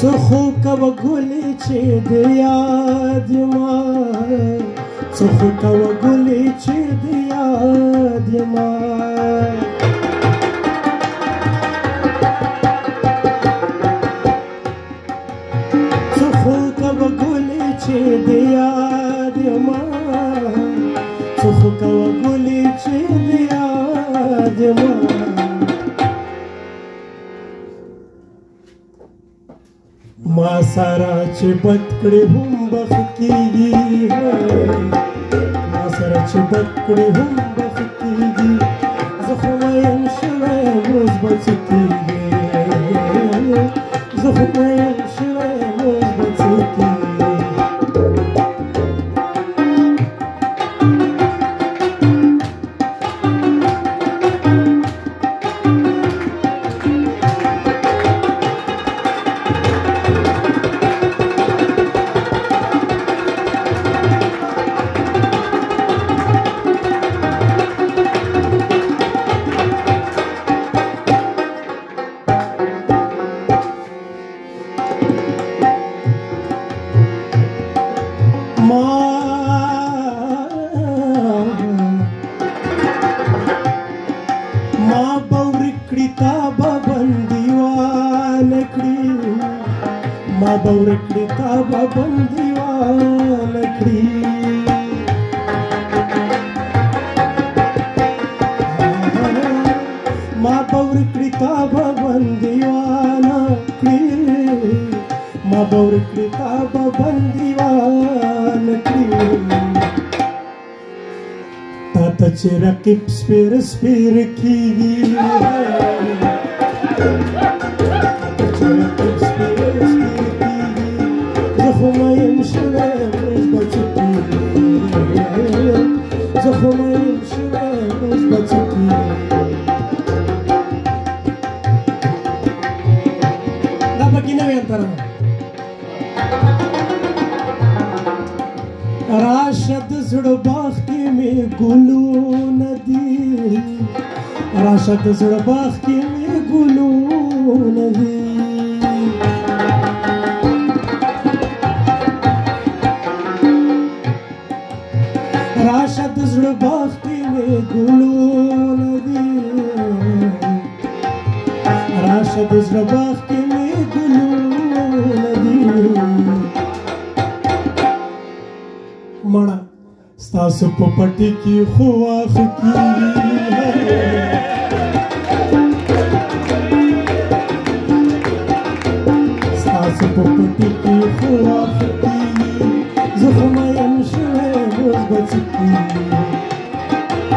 څخو کب ګولې چې د یاد ما څخو کب ګولې چې د ما سره چې بد کړې هم بخ کېږي ما سره چې بد کړې هم بخ کېږي بندیوان کړی ما به ورکړی تا به بندیوان کړی ما به ورکړی تا به بندیوان کړی ما به ورکړی تا به بندیوان کړی تا ته چې رقیب سپېر سپېر کېږي طرح راشد زړه باغ کې مې ګلو ندي راشد زړه باغ کې مې ګلو ندي راشد زړه باغ کې مې ګلو ندي راشد زړه باغ کې مړه ستاسو په پټي کې خو واخه کیږي ستاسو په پټي کې خو واخه کیږي زه خو مایم شوی اوس به څه کیږي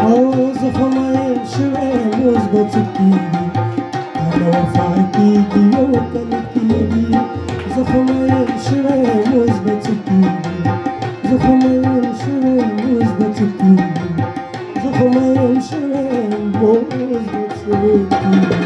او زه خو مایم شوی اوس به څه کیږي هله وفا کیږي یو تن کیږي زه خو مایم شوی اوس воздух цветы.